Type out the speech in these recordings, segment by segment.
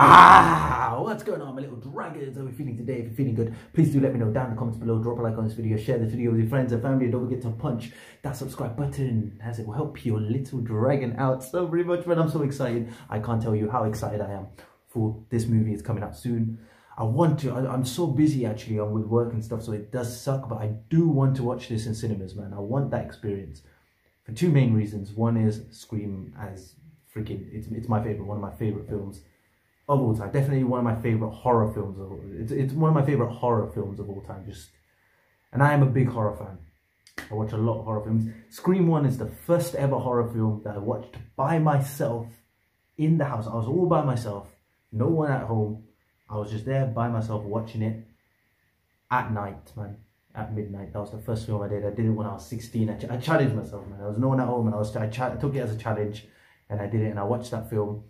Ah, what's going on, my little dragons? How are you feeling today? If you're feeling good, please do let me know down in the comments below. Drop a like on this video, share this video with your friends and family, and don't forget to punch that subscribe button as it will help your little dragon out so very much, man. I'm so excited. I can't tell you how excited I am for this movie. It's coming out soon. I want to. I, am so busy actually I'm with work and stuff, so it does suck. But I do want to watch this in cinemas, man. I want that experience for two main reasons. One is Scream as freaking. It's it's my favorite. One of my favorite films of all time. Definitely one of my favorite horror films of all. It's it's one of my favorite horror films of all time. Just, and I am a big horror fan. I watch a lot of horror films. Scream One is the first ever horror film that I watched by myself in the house. I was all by myself, no one at home. I was just there by myself watching it at night, man. At midnight. That was the first film I did. I did it when I was 16. I, ch I challenged myself, man. There was no one at home, and I was I, I took it as a challenge, and I did it. And I watched that film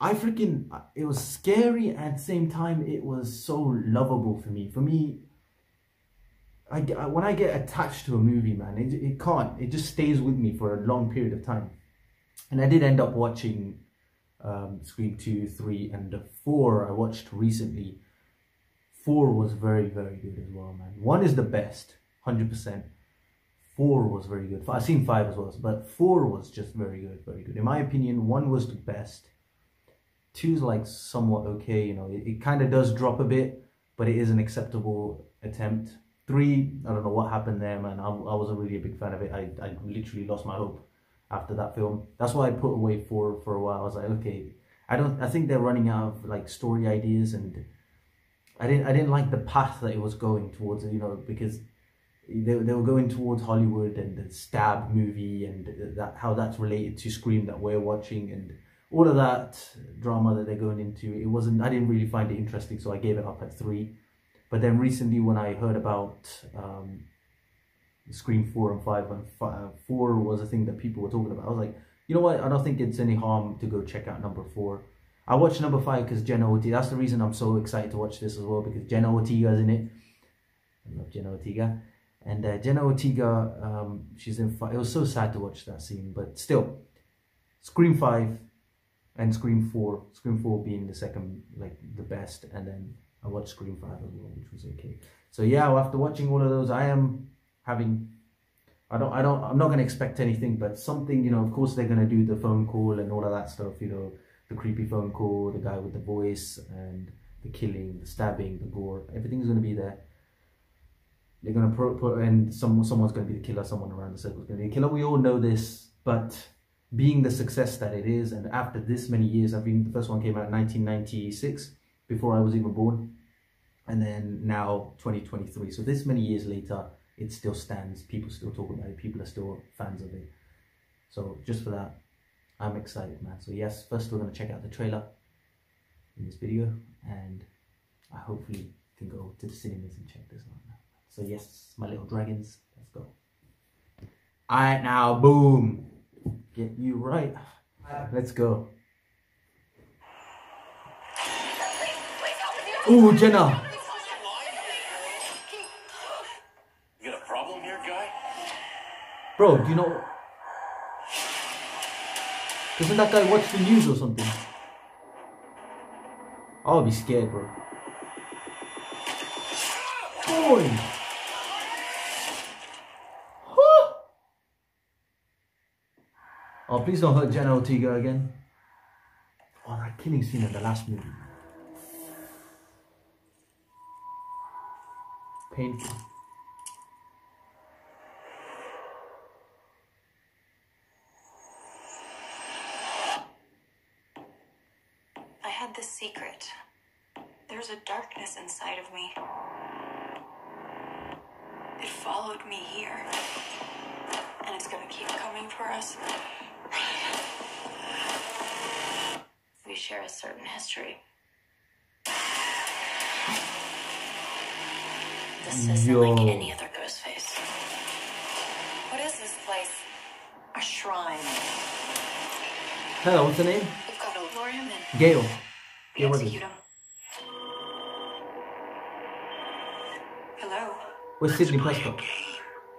I freaking, it was scary at the same time, it was so lovable for me. For me, I, I, when I get attached to a movie, man, it, it can't, it just stays with me for a long period of time. And I did end up watching um, Scream 2, 3, and 4 I watched recently. 4 was very, very good as well, man. 1 is the best, 100%. 4 was very good. I've seen 5 as well, but 4 was just very good, very good. In my opinion, 1 was the best two's like somewhat okay you know it, it kind of does drop a bit but it is an acceptable attempt. Three i don't know what happened there man. I, I wasn't really a big fan of it. I, I literally lost my hope after that film. That's why i put away four for a while. I was like okay i don't i think they're running out of like story ideas and i didn't i didn't like the path that it was going towards you know because they, they were going towards hollywood and the stab movie and that how that's related to scream that we're watching and all of that drama that they're going into, it wasn't, I didn't really find it interesting, so I gave it up at three. But then recently, when I heard about um, Scream 4 and 5, and five, uh, 4 was a thing that people were talking about, I was like, you know what, I don't think it's any harm to go check out number 4. I watched number 5 because Jenna Ortega, that's the reason I'm so excited to watch this as well, because Jenna Ortega's in it. I love Jenna Ortega. And uh, Jenna Ortega, um, she's in, it was so sad to watch that scene, but still, Scream 5, and Scream 4, Scream 4 being the second, like the best, and then I watched Scream 5 as well, which was okay. So yeah, after watching all of those, I am having, I don't, I don't, I'm not going to expect anything, but something, you know, of course they're going to do the phone call and all of that stuff, you know, the creepy phone call, the guy with the voice, and the killing, the stabbing, the gore, everything's going to be there. They're going to put, and some, someone's going to be the killer, someone around the circle is going to be a killer. We all know this, but being the success that it is. And after this many years i've been the first one came out in 1996 before i was even born. And then now 2023 so this many years later it still stands. People still talk about it. People are still fans of it. So just for that i'm excited man. So yes first we're going to check out the trailer in this video and i hopefully can go to the cinemas and check this out. So yes my little dragons let's go. All right now boom Get you right. Let's go. Ooh, Jenna. You got a problem here, guy? Bro, do you know? Doesn't that guy watch the news or something? I'll be scared, bro. Boy. Oh, please don't hurt Jenna Ortega again. Oh, that killing scene in the last movie. Painful. I had this secret. There's a darkness inside of me. It followed me here. And it's gonna keep coming for us. We share a certain history. This isn't Yo. like any other Ghostface. What is this place? A shrine. Hello, what's her name? We've got to lure him in. Gale. We Gale Weathers. execute him. Hello. Where's Sidney Prescott?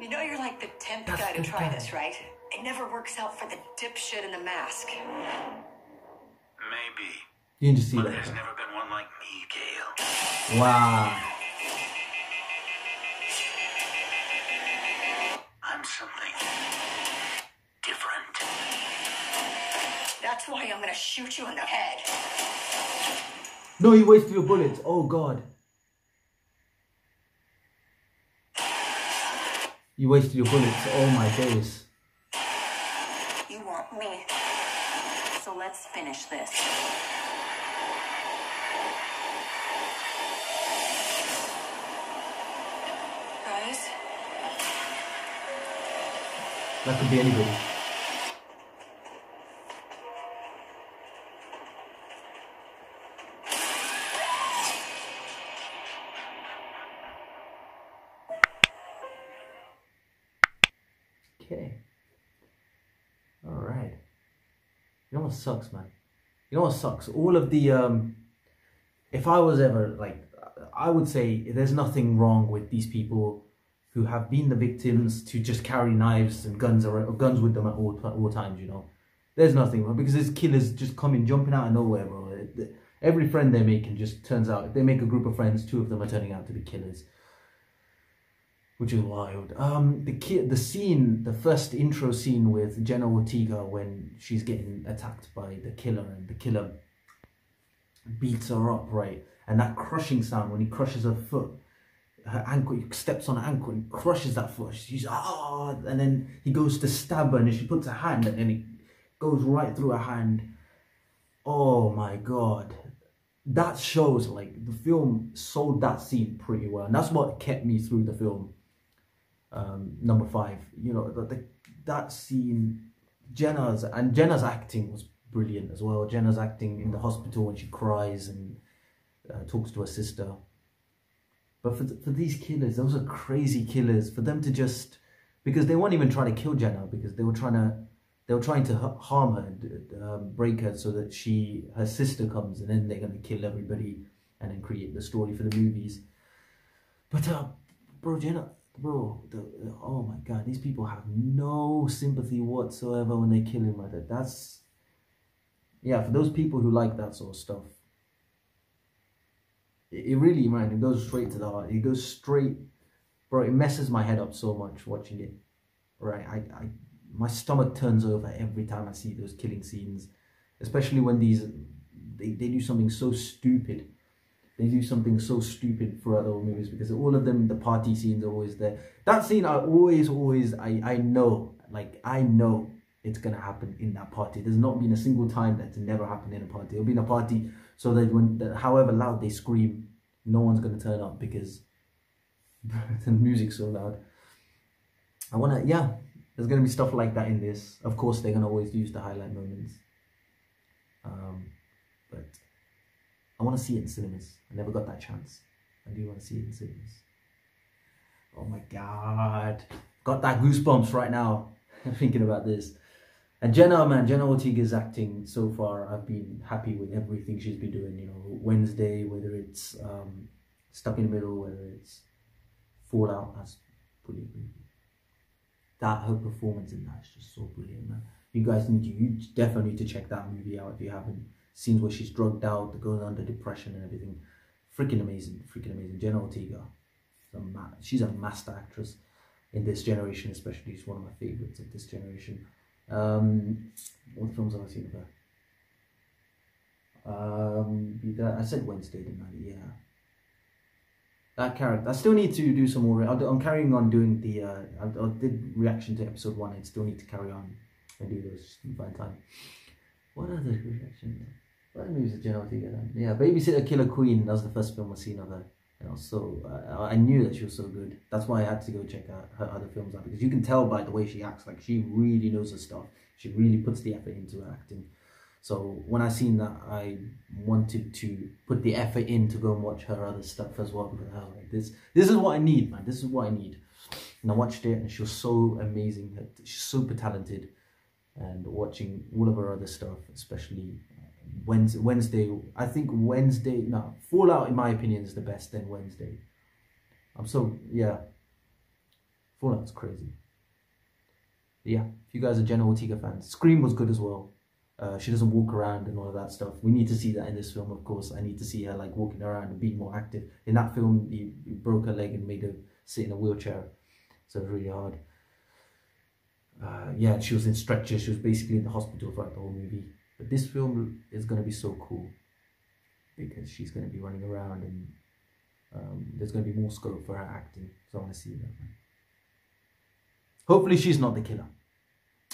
You know you're like the tenth That's guy to try guy. this, right? It never works out for the dipshit in the mask. Maybe. You can just see But that. there's never been one like me, Gale. Wow. I'm something different. That's why I'm gonna shoot you in the head. No, you wasted your bullets. Oh god. You wasted your bullets. Oh my days. You want me. So let's finish this. Guys, That could be anybody. Okay. You know what sucks, man? You know what sucks? All of the um if I was ever like I would say there's nothing wrong with these people who have been the victims to just carry knives and guns or, guns with them at all, all times, you know. There's nothing wrong because there's killers just coming jumping out of nowhere, bro. Every friend they're making just turns out they make a group of friends, two of them are turning out to be killers. Which is wild. Um the ki- the scene, the first intro scene with Jenna Ortega when she's getting attacked by the killer and the killer beats her up, right? And that crushing sound when he crushes her foot, her ankle, he steps on her ankle and crushes that foot. She's ah, and then he goes to stab her and she puts her hand and then he goes right through her hand. Oh my god. That shows like the film sold that scene pretty well. And that's what kept me through the film. Um, number five, you know, the, the, that scene, Jenna's and Jenna's acting was brilliant as well. Jenna's acting in the hospital when she cries and uh, talks to her sister. But for, th- for these killers, those are crazy killers. For them to just because they weren't even trying to kill Jenna because they were trying to they were trying to harm her, um, break her so that she her sister comes and then they're gonna kill everybody and then create the story for the movies. But uh, bro, Jenna, bro, the, oh my god, these people have no sympathy whatsoever when they kill him like that. That's yeah, for those people who like that sort of stuff, it, it really, man, it goes straight to the heart. It goes straight, bro. It messes my head up so much watching it. Right, I, I, my stomach turns over every time I see those killing scenes, especially when these, they, they do something so stupid. They do something so stupid throughout the whole movies because all of them, the party scenes are always there. That scene, I always, always, I, I know, like I know it's gonna happen in that party. There's not been a single time that's never happened in a party. It'll be in a party so that when, that however loud they scream, no one's gonna turn up because the music's so loud. I wanna, yeah, there's gonna be stuff like that in this. Of course, they're gonna always use the highlight moments. Um, but I wanna see it in cinemas. I never got that chance. I do wanna see it in cinemas. Oh my god, got that goosebumps right now thinking about this. And Jenna, man, Jenna Ortega's acting so far, I've been happy with everything she's been doing. You know, Wednesday, whether it's um, Stuck in the Middle, whether it's Fallout, that's brilliant. That her performance in that is just so brilliant, man. You guys need to, you definitely need to check that movie out if you haven't. Scenes where she's drugged out, going under depression and everything. Freaking amazing, freaking amazing. Jenna Ortega, she's a, master actress in this generation, especially. She's one of my favorites of this generation. Um, what films have I seen of her? Um, I said Wednesday, didn't I? Yeah. That character. I still need to do some more. I'm carrying on doing the. Uh, I, I did reaction to episode one. I still need to carry on and do those in find time. What other reactions? Jenna Ortega done? Yeah, Babysitter Killer Queen. That was the first film I seen of her. And also, uh, I knew that she was so good. That's why I had to go check out her other films out because you can tell by the way she acts. Like she really knows her stuff. She really puts the effort into her acting. So when I seen that, I wanted to put the effort in to go and watch her other stuff as well because I was like, this, this is what I need, man. This is what I need. And I watched it, and she was so amazing. She's super talented. And watching all of her other stuff, especially Wednesday, Wednesday, I think Wednesday, no, Fallout, in my opinion, is the best. Then Wednesday. I'm so yeah. Fallout's crazy. Yeah, if you guys are Jenna Ortega fans, Scream was good as well. Uh, she doesn't walk around and all of that stuff. We need to see that in this film, of course. I need to see her like walking around and being more active. In that film, he, he broke her leg and made her sit in a wheelchair, so it was really hard. Uh, yeah, she was in stretchers. She was basically in the hospital throughout the whole movie. But this film is going to be so cool because she's going to be running around and um, there's going to be more scope for her acting. So I want to see that. Hopefully, she's not the killer.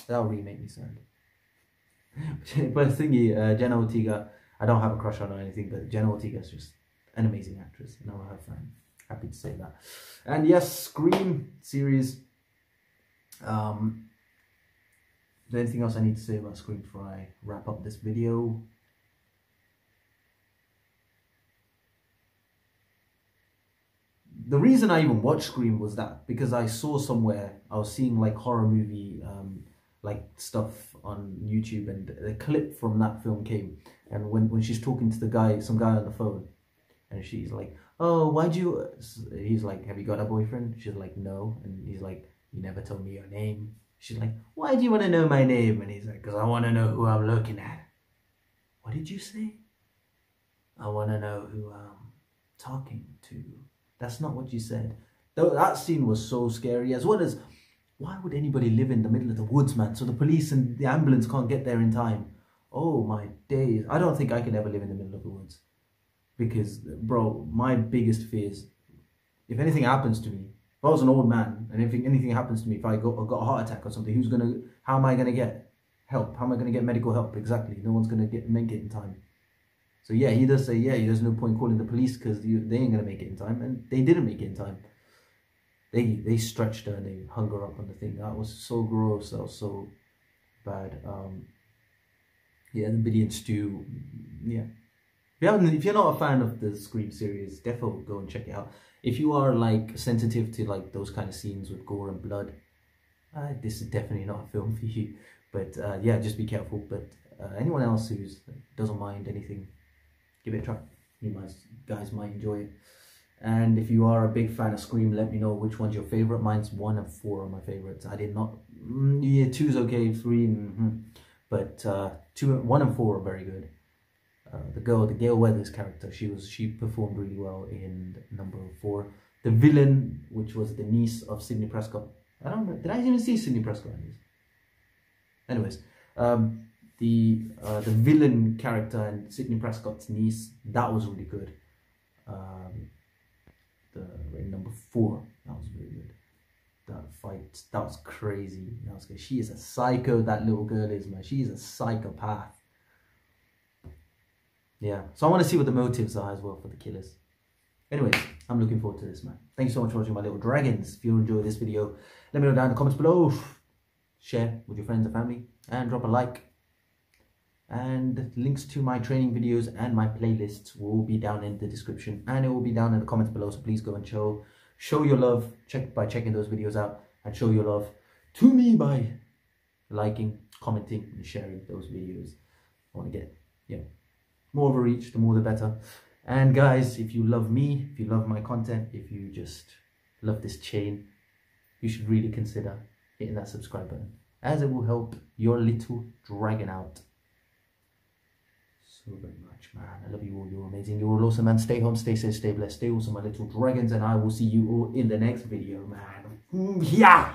That'll really make me sad. but thingy, uh, Jenna Ortega, I don't have a crush on her or anything, but Jenna Ortega is just an amazing actress, and I'm a fan. Happy to say that. And yes, Scream series. Um, is there anything else I need to say about Scream before I wrap up this video? the reason I even watched Scream was that because I saw somewhere I was seeing like horror movie um, like stuff on YouTube and a clip from that film came and when, when she's talking to the guy some guy on the phone and she's like oh why'd you he's like have you got a boyfriend she's like no and he's like you never told me your name she's like why do you want to know my name and he's like because I want to know who I'm looking at what did you say I want to know who I'm talking to that's not what you said. That scene was so scary, as well as why would anybody live in the middle of the woods, man? So the police and the ambulance can't get there in time. Oh my days. I don't think I can ever live in the middle of the woods. Because, bro, my biggest fear is if anything happens to me, if I was an old man and if anything happens to me, if I got, got a heart attack or something, who's gonna, how am I gonna get help? How am I gonna get medical help? Exactly. No one's gonna get make it in time. So yeah, he does say, yeah, there's no point calling the police because they ain't gonna make it in time, and they didn't make it in time. They they stretched her and they hung her up on the thing. That was so gross. That was so bad. Um, yeah, the Billy and Stu. Yeah, if you're not a fan of the Scream series, definitely go and check it out. If you are like sensitive to like those kind of scenes with gore and blood, uh, this is definitely not a film for you. But uh, yeah, just be careful. But uh, anyone else who doesn't mind anything give it a try. You might, guys might enjoy it. And if you are a big fan of Scream, let me know which one's your favorite. Mine's one and four are my favorites. I did not. Mm, yeah, two's okay. 3 mm -hmm. but uh, two, one and four are very good. Uh, the girl, the Gale Weathers character, she was she performed really well in number four. The villain, which was the niece of Sidney Prescott. I don't know. Did I even see Sidney Prescott in this? Anyways, um, the uh, the villain character and Sidney Prescott's niece that was really good. Um, the number four that was really good. That fight that was crazy. That was good. She is a psycho. That little girl is man. She is a psychopath. Yeah. So I want to see what the motives are as well for the killers. Anyways, I'm looking forward to this, man. Thank you so much for watching my little dragons. If you enjoyed this video, let me know down in the comments below. Share with your friends and family and drop a like and links to my training videos and my playlists will be down in the description and it will be down in the comments below so please go and show show your love check by checking those videos out and show your love to me by liking commenting and sharing those videos i want to get yeah more of a reach the more the better and guys if you love me if you love my content if you just love this chain you should really consider hitting that subscribe button as it will help your little dragon out so very much, man. I love you all. You're amazing. You're all awesome, man. Stay home, stay safe, stay blessed, stay awesome, my little dragons. And I will see you all in the next video, man. Mm, yeah!